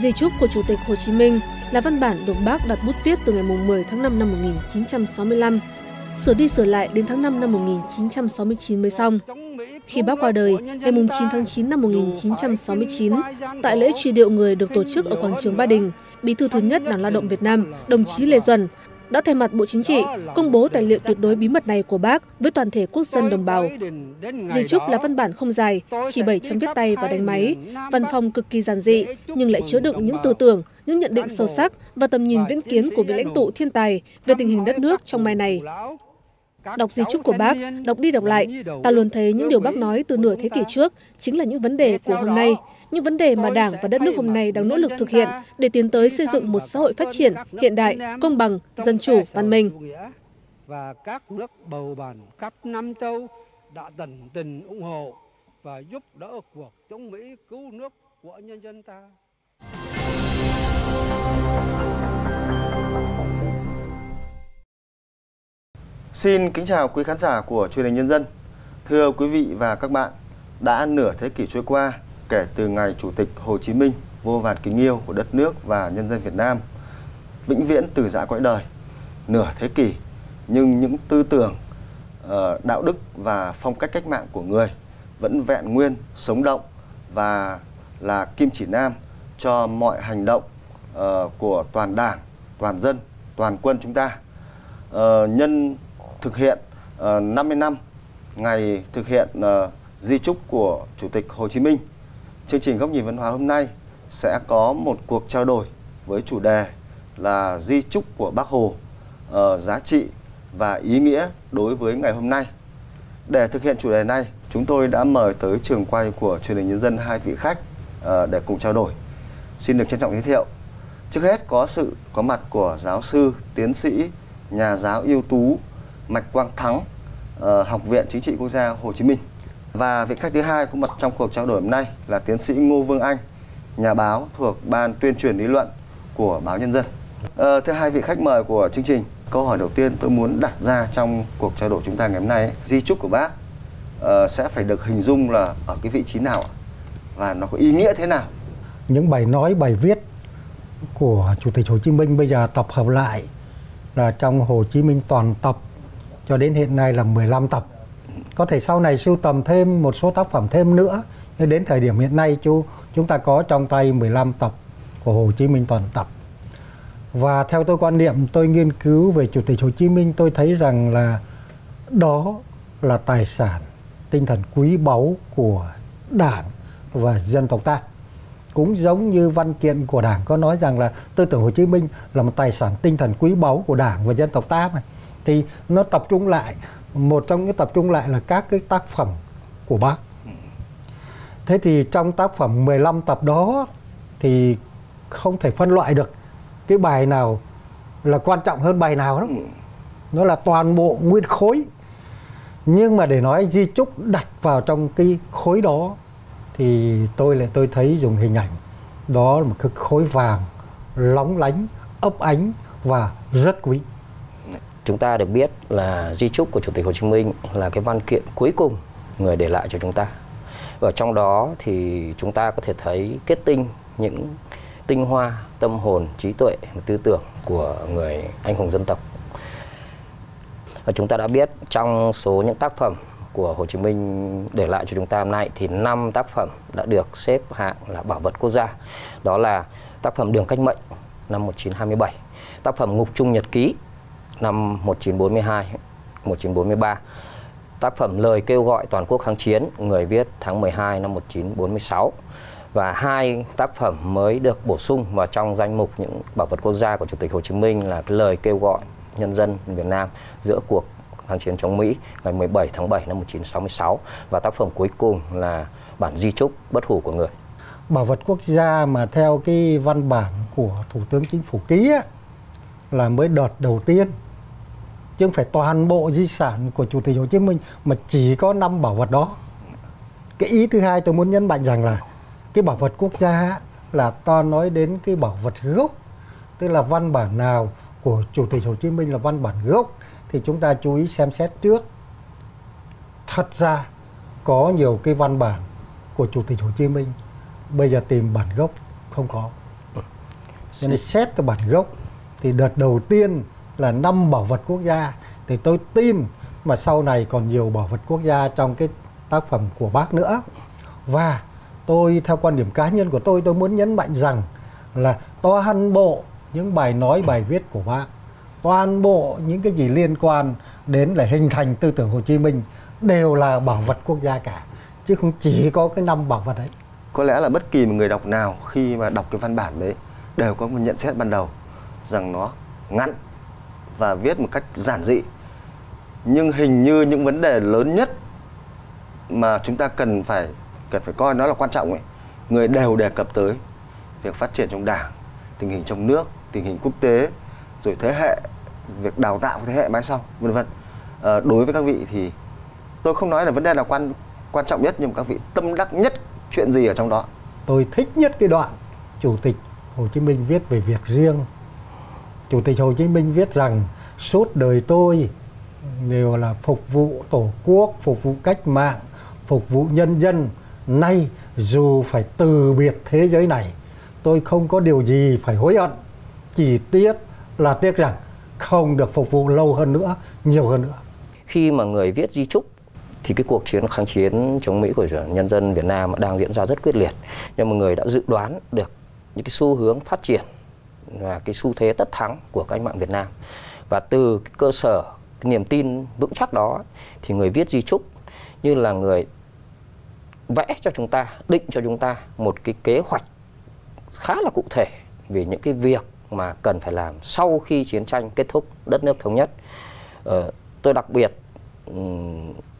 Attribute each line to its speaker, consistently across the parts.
Speaker 1: Di chúc của Chủ tịch Hồ Chí Minh là văn bản được bác đặt bút viết từ ngày 10 tháng 5 năm 1965, sửa đi sửa lại đến tháng 5 năm 1969 mới xong. Khi bác qua đời, ngày 9 tháng 9 năm 1969, tại lễ truy điệu người được tổ chức ở quảng trường Ba Đình, Bí thư thứ nhất Đảng Lao động Việt Nam, đồng chí Lê Duẩn, đã thay mặt Bộ Chính trị công bố tài liệu tuyệt đối bí mật này của bác với toàn thể quốc dân đồng bào. Di chúc là văn bản không dài, chỉ 7 chấm viết tay và đánh máy, văn phòng cực kỳ giản dị nhưng lại chứa đựng những tư tưởng, những nhận định sâu sắc và tầm nhìn viễn kiến của vị lãnh tụ thiên tài về tình hình đất nước trong mai này. Đọc di chúc của bác, đọc đi đọc lại, ta luôn thấy những điều bác nói từ nửa thế kỷ trước chính là những vấn đề của hôm nay, những vấn đề mà Đảng và đất nước hôm nay đang nỗ lực thực hiện để tiến tới xây dựng một xã hội phát triển, hiện đại, công bằng, dân chủ, văn minh.
Speaker 2: Và các nước bầu bàn khắp năm châu đã tận tình ủng hộ và giúp đỡ cuộc chống Mỹ cứu nước của nhân dân ta.
Speaker 3: Xin kính chào quý khán giả của truyền hình nhân dân. Thưa quý vị và các bạn, đã nửa thế kỷ trôi qua kể từ ngày Chủ tịch Hồ Chí Minh vô vàn kính yêu của đất nước và nhân dân Việt Nam vĩnh viễn từ giã cõi đời. Nửa thế kỷ nhưng những tư tưởng, ờ, đạo đức và phong cách cách mạng của người vẫn vẹn nguyên, sống động và là kim chỉ nam cho mọi hành động ờ, của toàn đảng, toàn dân, toàn quân chúng ta. Ờ, nhân thực hiện 50 năm ngày thực hiện di trúc của Chủ tịch Hồ Chí Minh, chương trình Góc nhìn văn hóa hôm nay sẽ có một cuộc trao đổi với chủ đề là di trúc của Bác Hồ, uh, giá trị và ý nghĩa đối với ngày hôm nay. Để thực hiện chủ đề này, chúng tôi đã mời tới trường quay của truyền hình nhân dân hai vị khách uh, để cùng trao đổi. Xin được trân trọng giới thiệu. Trước hết có sự có mặt của giáo sư, tiến sĩ, nhà giáo ưu tú Mạch Quang Thắng, uh, Học viện Chính trị Quốc gia Hồ Chí Minh. Và vị khách thứ hai có mặt trong cuộc trao đổi hôm nay là tiến sĩ Ngô Vương Anh, nhà báo thuộc Ban tuyên truyền lý luận của báo Nhân dân. À, thưa hai vị khách mời của chương trình, câu hỏi đầu tiên tôi muốn đặt ra trong cuộc trao đổi chúng ta ngày hôm nay, ấy, di trúc của bác uh, sẽ phải được hình dung là ở cái vị trí nào và nó có ý nghĩa thế nào?
Speaker 4: Những bài nói, bài viết của Chủ tịch Hồ Chí Minh bây giờ tập hợp lại là trong Hồ Chí Minh toàn tập cho đến hiện nay là 15 tập. Có thể sau này sưu tầm thêm một số tác phẩm thêm nữa. Nhưng đến thời điểm hiện nay, chú, chúng ta có trong tay 15 tập của Hồ Chí Minh toàn tập. Và theo tôi quan niệm, tôi nghiên cứu về Chủ tịch Hồ Chí Minh, tôi thấy rằng là đó là tài sản, tinh thần quý báu của Đảng và dân tộc ta. Cũng giống như văn kiện của Đảng có nói rằng là tư tưởng Hồ Chí Minh là một tài sản tinh thần quý báu của Đảng và dân tộc ta mà thì nó tập trung lại một trong những tập trung lại là các cái tác phẩm của bác. Thế thì trong tác phẩm 15 tập đó thì không thể phân loại được cái bài nào là quan trọng hơn bài nào đó. Nó là toàn bộ nguyên khối. Nhưng mà để nói di chúc đặt vào trong cái khối đó thì tôi lại tôi thấy dùng hình ảnh. Đó là một cái khối vàng lóng lánh ấp ánh và rất quý
Speaker 5: chúng ta được biết là di trúc của Chủ tịch Hồ Chí Minh là cái văn kiện cuối cùng người để lại cho chúng ta. Và trong đó thì chúng ta có thể thấy kết tinh những tinh hoa, tâm hồn, trí tuệ và tư tưởng của người anh hùng dân tộc. Và chúng ta đã biết trong số những tác phẩm của Hồ Chí Minh để lại cho chúng ta hôm nay thì năm tác phẩm đã được xếp hạng là bảo vật quốc gia. Đó là tác phẩm Đường cách mệnh năm 1927, tác phẩm Ngục trung nhật ký năm 1942, 1943. Tác phẩm Lời kêu gọi toàn quốc kháng chiến, người viết tháng 12 năm 1946 và hai tác phẩm mới được bổ sung vào trong danh mục những bảo vật quốc gia của Chủ tịch Hồ Chí Minh là cái lời kêu gọi nhân dân Việt Nam giữa cuộc kháng chiến chống Mỹ ngày 17 tháng 7 năm 1966 và tác phẩm cuối cùng là bản di trúc bất hủ của người.
Speaker 4: Bảo vật quốc gia mà theo cái văn bản của Thủ tướng Chính phủ ký á, là mới đợt đầu tiên chứ không phải toàn bộ di sản của Chủ tịch Hồ Chí Minh mà chỉ có năm bảo vật đó. Cái ý thứ hai tôi muốn nhấn mạnh rằng là cái bảo vật quốc gia là ta nói đến cái bảo vật gốc, tức là văn bản nào của Chủ tịch Hồ Chí Minh là văn bản gốc thì chúng ta chú ý xem xét trước. Thật ra có nhiều cái văn bản của Chủ tịch Hồ Chí Minh bây giờ tìm bản gốc không có. cho nên xét từ bản gốc thì đợt đầu tiên là năm bảo vật quốc gia. Thì tôi tin mà sau này còn nhiều bảo vật quốc gia trong cái tác phẩm của bác nữa. Và tôi, theo quan điểm cá nhân của tôi tôi muốn nhấn mạnh rằng là toàn bộ những bài nói, bài viết của bác, toàn bộ những cái gì liên quan đến là hình thành tư tưởng Hồ Chí Minh đều là bảo vật quốc gia cả. Chứ không chỉ có cái năm bảo vật ấy.
Speaker 3: Có lẽ là bất kỳ một người đọc nào khi mà đọc cái văn bản đấy đều có một nhận xét ban đầu rằng nó ngắn và viết một cách giản dị. Nhưng hình như những vấn đề lớn nhất mà chúng ta cần phải cần phải coi nó là quan trọng ấy người đều đề cập tới việc phát triển trong đảng tình hình trong nước tình hình quốc tế rồi thế hệ việc đào tạo thế hệ mai sau vân vân. À, đối với các vị thì tôi không nói là vấn đề là quan quan trọng nhất nhưng các vị tâm đắc nhất chuyện gì ở trong đó?
Speaker 4: Tôi thích nhất cái đoạn chủ tịch Hồ Chí Minh viết về việc riêng chủ tịch Hồ Chí Minh viết rằng, suốt đời tôi đều là phục vụ tổ quốc, phục vụ cách mạng, phục vụ nhân dân. Nay dù phải từ biệt thế giới này, tôi không có điều gì phải hối hận. Chỉ tiếc là tiếc rằng không được phục vụ lâu hơn nữa, nhiều hơn nữa.
Speaker 5: Khi mà người viết di trúc thì cái cuộc chiến kháng chiến chống Mỹ của nhân dân Việt Nam đang diễn ra rất quyết liệt. Nhưng mà người đã dự đoán được những cái xu hướng phát triển là cái xu thế tất thắng của cách mạng Việt Nam. Và từ cái cơ sở cái niềm tin vững chắc đó thì người viết di trúc như là người vẽ cho chúng ta, định cho chúng ta một cái kế hoạch khá là cụ thể về những cái việc mà cần phải làm sau khi chiến tranh kết thúc đất nước thống nhất. Ờ, tôi đặc biệt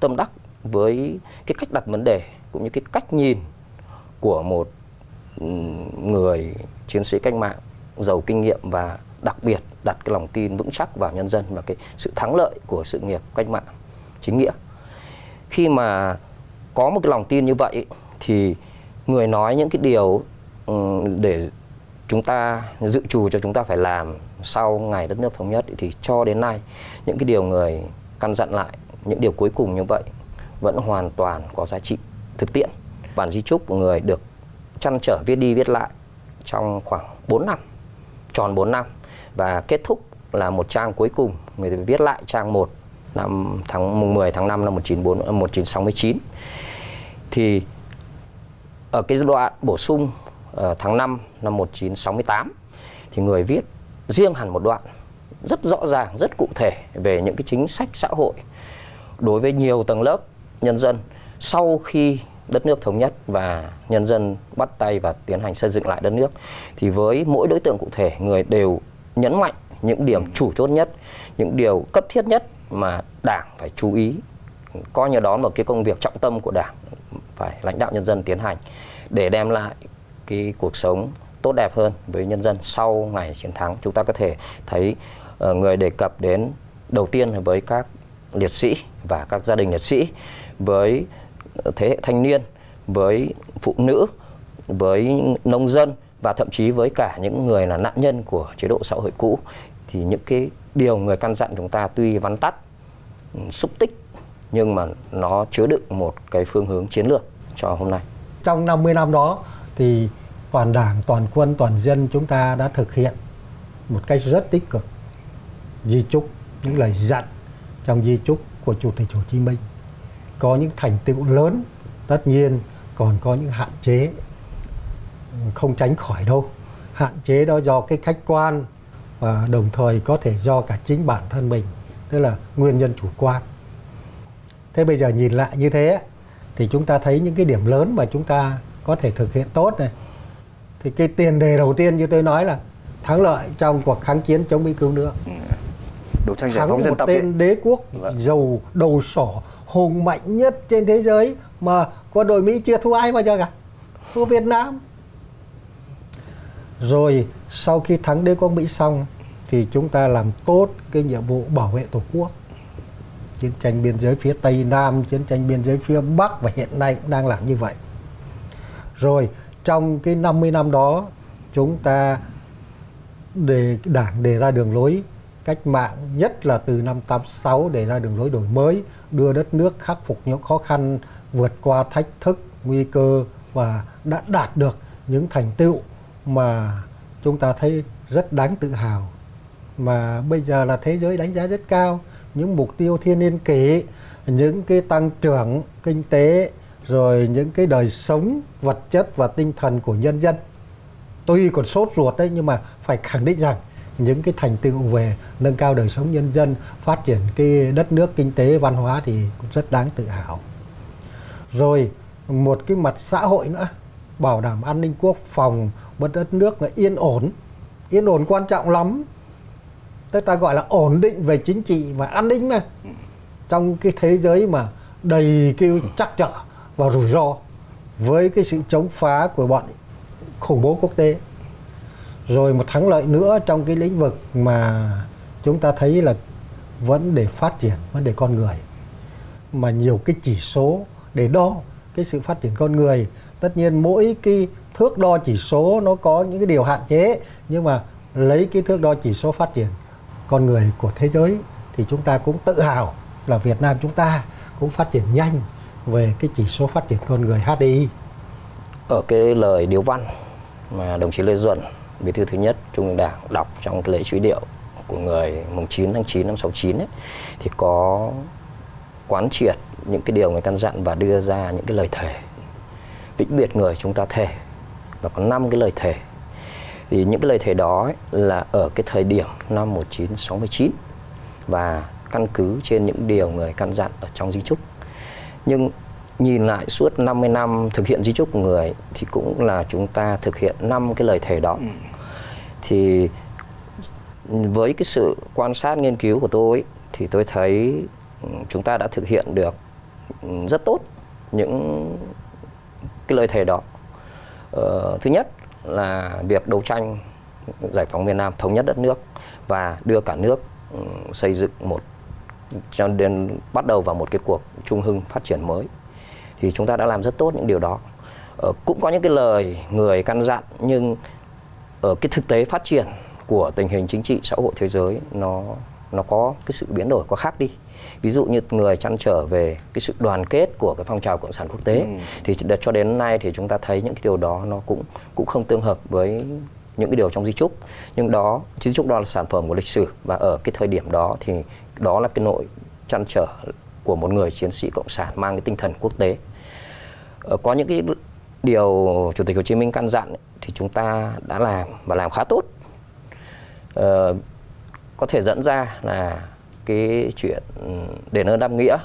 Speaker 5: tâm đắc với cái cách đặt vấn đề cũng như cái cách nhìn của một người chiến sĩ cách mạng giàu kinh nghiệm và đặc biệt đặt cái lòng tin vững chắc vào nhân dân và cái sự thắng lợi của sự nghiệp cách mạng chính nghĩa. Khi mà có một cái lòng tin như vậy thì người nói những cái điều ừ, để chúng ta dự trù cho chúng ta phải làm sau ngày đất nước thống nhất thì cho đến nay những cái điều người căn dặn lại những điều cuối cùng như vậy vẫn hoàn toàn có giá trị thực tiễn. Bản di chúc của người được chăn trở viết đi viết lại trong khoảng 4 năm, tròn 4 năm và kết thúc là một trang cuối cùng người ta viết lại trang 1 năm tháng mùng 10 tháng 5 năm 194 1969. Thì ở cái đoạn bổ sung uh, tháng 5 năm 1968 thì người viết riêng hẳn một đoạn rất rõ ràng, rất cụ thể về những cái chính sách xã hội đối với nhiều tầng lớp nhân dân sau khi đất nước thống nhất và nhân dân bắt tay và tiến hành xây dựng lại đất nước. Thì với mỗi đối tượng cụ thể người đều nhấn mạnh những điểm chủ chốt nhất những điều cấp thiết nhất mà đảng phải chú ý. Coi như đó một cái công việc trọng tâm của đảng phải lãnh đạo nhân dân tiến hành để đem lại cái cuộc sống tốt đẹp hơn với nhân dân sau ngày chiến thắng. Chúng ta có thể thấy uh, người đề cập đến đầu tiên với các liệt sĩ và các gia đình liệt sĩ với thế hệ thanh niên với phụ nữ với nông dân và thậm chí với cả những người là nạn nhân của chế độ xã hội cũ thì những cái điều người căn dặn chúng ta tuy vắn tắt ừ, xúc tích nhưng mà nó chứa đựng một cái phương hướng chiến lược cho hôm nay.
Speaker 4: Trong 50 năm đó thì toàn đảng, toàn quân, toàn dân chúng ta đã thực hiện một cách rất tích cực di chúc, những lời dặn trong di chúc của Chủ tịch Hồ Chí Minh. Có những thành tựu lớn, tất nhiên còn có những hạn chế không tránh khỏi đâu. Hạn chế đó do cái khách quan và đồng thời có thể do cả chính bản thân mình, tức là nguyên nhân chủ quan. Thế bây giờ nhìn lại như thế thì chúng ta thấy những cái điểm lớn mà chúng ta có thể thực hiện tốt này. Thì cái tiền đề đầu tiên như tôi nói là thắng lợi trong cuộc kháng chiến chống Mỹ cứu nước.
Speaker 3: Đấu tranh giải phóng dân tộc
Speaker 4: tên ấy. đế quốc vâng. giàu đầu sỏ hùng mạnh nhất trên thế giới mà quân đội Mỹ chưa thua ai bao giờ cả thua Việt Nam rồi sau khi thắng đế quốc Mỹ xong thì chúng ta làm tốt cái nhiệm vụ bảo vệ tổ quốc chiến tranh biên giới phía tây nam chiến tranh biên giới phía bắc và hiện nay cũng đang làm như vậy rồi trong cái 50 năm đó chúng ta đề đảng đề ra đường lối cách mạng nhất là từ năm 86 để ra đường lối đổi mới, đưa đất nước khắc phục những khó khăn, vượt qua thách thức, nguy cơ và đã đạt được những thành tựu mà chúng ta thấy rất đáng tự hào. Mà bây giờ là thế giới đánh giá rất cao những mục tiêu thiên niên kỷ những cái tăng trưởng kinh tế rồi những cái đời sống vật chất và tinh thần của nhân dân. Tuy còn sốt ruột đấy nhưng mà phải khẳng định rằng những cái thành tựu về nâng cao đời sống nhân dân, phát triển cái đất nước kinh tế, văn hóa thì cũng rất đáng tự hào. Rồi, một cái mặt xã hội nữa, bảo đảm an ninh quốc phòng, một đất nước là yên ổn. Yên ổn quan trọng lắm. Tức ta gọi là ổn định về chính trị và an ninh mà. Trong cái thế giới mà đầy kêu chắc trở và rủi ro với cái sự chống phá của bọn khủng bố quốc tế rồi một thắng lợi nữa trong cái lĩnh vực mà chúng ta thấy là vấn đề phát triển vấn đề con người mà nhiều cái chỉ số để đo cái sự phát triển con người tất nhiên mỗi cái thước đo chỉ số nó có những cái điều hạn chế nhưng mà lấy cái thước đo chỉ số phát triển con người của thế giới thì chúng ta cũng tự hào là Việt Nam chúng ta cũng phát triển nhanh về cái chỉ số phát triển con người HDI.
Speaker 5: Ở cái lời điếu văn mà đồng chí Lê Duẩn, bí thư thứ nhất Trung ương Đảng đọc trong cái lễ truy điệu của người mùng 9 tháng 9 năm 69 ấy, thì có quán triệt những cái điều người căn dặn và đưa ra những cái lời thề. Vĩnh biệt người chúng ta thề và có năm cái lời thề. Thì những cái lời thề đó ấy, là ở cái thời điểm năm 1969 và căn cứ trên những điều người căn dặn ở trong di trúc. nhưng nhìn lại suốt 50 năm thực hiện di trúc của người thì cũng là chúng ta thực hiện năm cái lời thề đó ừ thì với cái sự quan sát nghiên cứu của tôi thì tôi thấy ừ, chúng ta đã thực hiện được ừ, rất tốt những cái lời thề đó. Ờ, thứ nhất là việc đấu tranh giải phóng miền Nam thống nhất đất nước và đưa cả nước ừ, xây dựng một cho đến bắt đầu vào một cái cuộc trung hưng phát triển mới. Thì chúng ta đã làm rất tốt những điều đó. Ờ, cũng có những cái lời người căn dặn nhưng ở cái thực tế phát triển của tình hình chính trị xã hội thế giới nó nó có cái sự biến đổi có khác đi. Ví dụ như người chăn trở về cái sự đoàn kết của cái phong trào cộng sản quốc tế ừ. thì cho đến nay thì chúng ta thấy những cái điều đó nó cũng cũng không tương hợp với những cái điều trong di trúc. Nhưng đó di trúc đó là sản phẩm của lịch sử và ở cái thời điểm đó thì đó là cái nội chăn trở của một người chiến sĩ cộng sản mang cái tinh thần quốc tế. Ờ, có những cái điều chủ tịch hồ chí minh căn dặn thì chúng ta đã làm và làm khá tốt. Ờ, có thể dẫn ra là cái chuyện đền ơn đáp nghĩa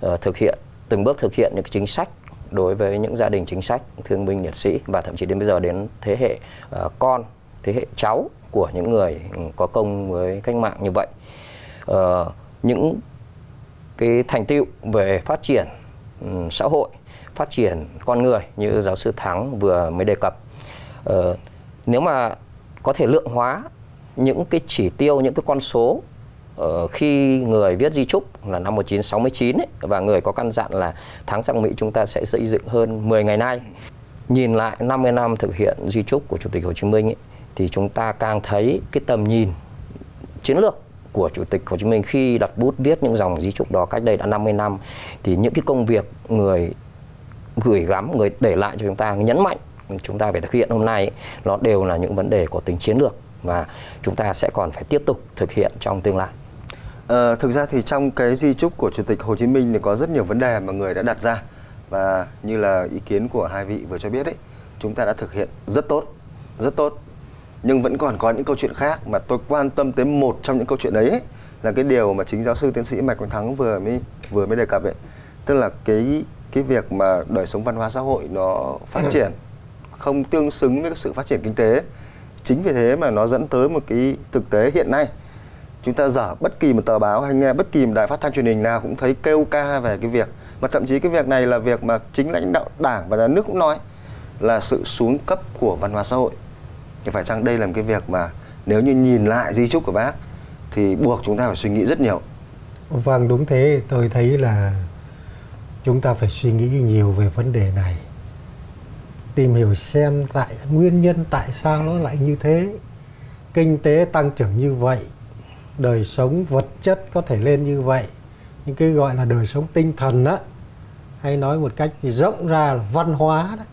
Speaker 5: ờ, thực hiện từng bước thực hiện những cái chính sách đối với những gia đình chính sách thương binh liệt sĩ và thậm chí đến bây giờ đến thế hệ uh, con thế hệ cháu của những người có công với cách mạng như vậy. Uh, những cái thành tựu về phát triển um, xã hội phát triển con người như giáo sư thắng vừa mới đề cập Ờ, nếu mà có thể lượng hóa những cái chỉ tiêu những cái con số Ờ, khi người viết di trúc là năm 1969 ấy, và người có căn dặn là tháng sang Mỹ chúng ta sẽ xây dựng hơn 10 ngày nay. Nhìn lại 50 năm thực hiện di trúc của Chủ tịch Hồ Chí Minh ấy, thì chúng ta càng thấy cái tầm nhìn chiến lược của Chủ tịch Hồ Chí Minh khi đặt bút viết những dòng di trúc đó cách đây đã 50 năm thì những cái công việc người gửi gắm, người để lại cho chúng ta nhấn mạnh chúng ta phải thực hiện hôm nay ấy, nó đều là những vấn đề có tính chiến lược và chúng ta sẽ còn phải tiếp tục thực hiện trong tương lai.
Speaker 3: À, thực ra thì trong cái di trúc của Chủ tịch Hồ Chí Minh thì có rất nhiều vấn đề mà người đã đặt ra và như là ý kiến của hai vị vừa cho biết ấy, chúng ta đã thực hiện rất tốt, rất tốt. Nhưng vẫn còn có những câu chuyện khác mà tôi quan tâm tới một trong những câu chuyện đấy ấy, là cái điều mà chính giáo sư tiến sĩ Mạch Quang Thắng vừa mới vừa mới đề cập ấy, tức là cái cái việc mà đời sống văn hóa xã hội nó phát triển không tương xứng với sự phát triển kinh tế. Chính vì thế mà nó dẫn tới một cái thực tế hiện nay. Chúng ta dở bất kỳ một tờ báo hay nghe bất kỳ một đài phát thanh truyền hình nào cũng thấy kêu ca về cái việc mà thậm chí cái việc này là việc mà chính lãnh đạo đảng và nhà nước cũng nói là sự xuống cấp của văn hóa xã hội. Thì phải chăng đây là một cái việc mà nếu như nhìn lại di chúc của bác thì buộc chúng ta phải suy nghĩ rất nhiều.
Speaker 4: Vâng đúng thế. Tôi thấy là chúng ta phải suy nghĩ nhiều về vấn đề này. Tìm hiểu xem tại nguyên nhân tại sao nó lại như thế. Kinh tế tăng trưởng như vậy, đời sống vật chất có thể lên như vậy. Những cái gọi là đời sống tinh thần á, hay nói một cách rộng ra là văn hóa đó.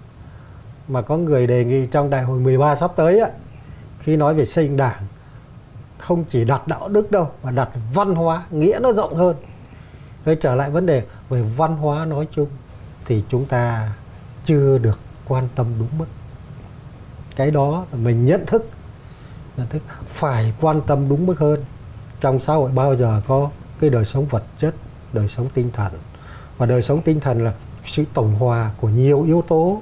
Speaker 4: Mà có người đề nghị trong đại hội 13 sắp tới á, khi nói về xây dựng đảng, không chỉ đặt đạo đức đâu, mà đặt văn hóa, nghĩa nó rộng hơn. Thế trở lại vấn đề về văn hóa nói chung thì chúng ta chưa được quan tâm đúng mức. Cái đó là mình nhận thức nhận thức phải quan tâm đúng mức hơn. Trong xã hội bao giờ có cái đời sống vật chất, đời sống tinh thần. Và đời sống tinh thần là sự tổng hòa của nhiều yếu tố.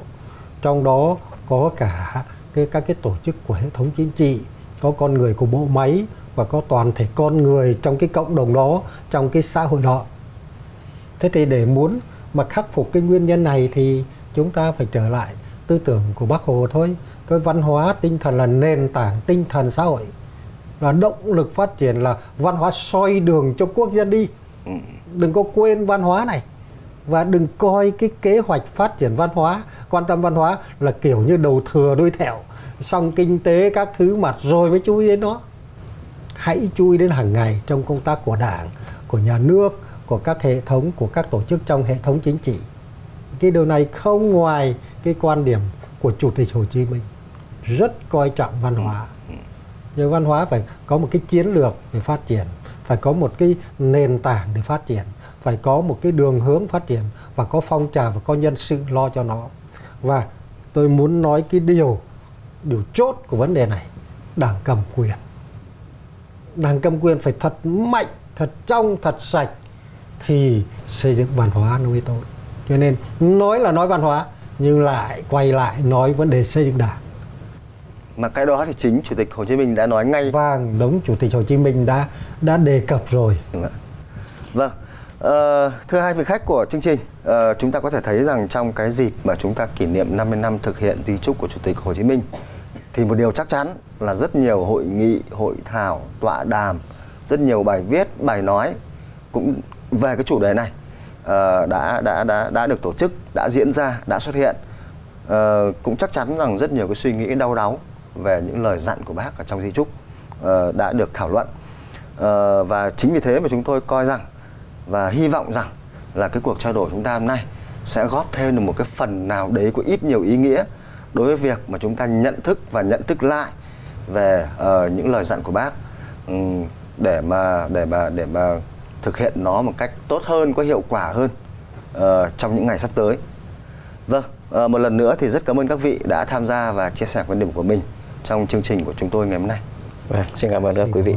Speaker 4: Trong đó có cả cái, các cái tổ chức của hệ thống chính trị, có con người của bộ máy và có toàn thể con người trong cái cộng đồng đó, trong cái xã hội đó thế thì để muốn mà khắc phục cái nguyên nhân này thì chúng ta phải trở lại tư tưởng của bác hồ thôi. Cái văn hóa tinh thần là nền tảng tinh thần xã hội. Là động lực phát triển là văn hóa soi đường cho quốc dân đi. Ừ. đừng có quên văn hóa này. Và đừng coi cái kế hoạch phát triển văn hóa quan tâm văn hóa là kiểu như đầu thừa đuôi thẹo. Xong kinh tế các thứ mặt rồi mới chú ý đến nó. Hãy chú ý đến hàng ngày trong công tác của đảng của nhà nước của các hệ thống, của các tổ chức trong hệ thống chính trị. Cái điều này không ngoài cái quan điểm của chủ tịch hồ chí minh, rất coi trọng văn hóa. Nhưng văn hóa phải có một cái chiến lược để phát triển, phải có một cái nền tảng để phát triển, phải có một cái đường hướng phát triển và có phong trào và có nhân sự lo cho nó. Và tôi muốn nói cái điều điều chốt của vấn đề này, đảng cầm quyền. Đảng cầm quyền phải thật mạnh, thật trong, thật sạch thì xây dựng văn hóa nó mới tốt cho nên nói là nói văn hóa nhưng lại quay lại nói vấn đề xây dựng đảng.
Speaker 3: Mà cái đó thì chính chủ tịch Hồ Chí Minh đã nói ngay.
Speaker 4: Vâng đúng chủ tịch Hồ Chí Minh đã đã đề cập rồi.
Speaker 3: Vâng uh, thưa hai vị khách của chương trình uh, chúng ta có thể thấy rằng trong cái dịp mà chúng ta kỷ niệm 50 năm thực hiện di trúc của chủ tịch Hồ Chí Minh thì một điều chắc chắn là rất nhiều hội nghị hội thảo tọa đàm rất nhiều bài viết bài nói cũng về cái chủ đề này uh, đã đã đã đã được tổ chức đã diễn ra đã xuất hiện. Uh, cũng chắc chắn rằng rất nhiều cái suy nghĩ đau đáu về những lời dặn của bác ở trong di trúc uh, đã được thảo luận. Uh, và chính vì thế mà chúng tôi coi rằng và hy vọng rằng là cái cuộc trao đổi chúng ta hôm nay sẽ góp thêm được một cái phần nào đấy có ít nhiều ý nghĩa đối với việc mà chúng ta nhận thức và nhận thức lại về uh, những lời dặn của bác. Um, để mà để mà để mà thực hiện nó một cách tốt hơn có hiệu quả hơn uh, trong những ngày sắp tới. Vâng uh, một lần nữa thì rất cảm ơn các vị đã tham gia và chia sẻ quan điểm của mình trong chương trình của chúng tôi ngày hôm nay.
Speaker 5: Vâng xin cảm ơn các quý vị